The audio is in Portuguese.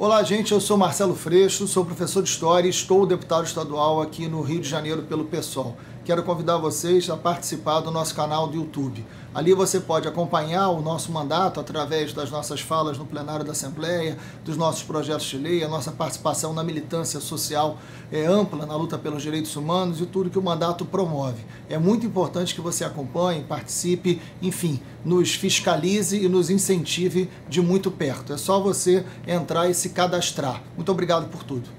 Olá, gente. Eu sou Marcelo Freixo, sou professor de História e estou deputado estadual aqui no Rio de Janeiro pelo PSOL. Quero convidar vocês a participar do nosso canal do YouTube. Ali você pode acompanhar o nosso mandato através das nossas falas no plenário da Assembleia, dos nossos projetos de lei, a nossa participação na militância social é, ampla na luta pelos direitos humanos e tudo que o mandato promove. É muito importante que você acompanhe, participe, enfim, nos fiscalize e nos incentive de muito perto. É só você entrar e se cadastrar. Muito obrigado por tudo.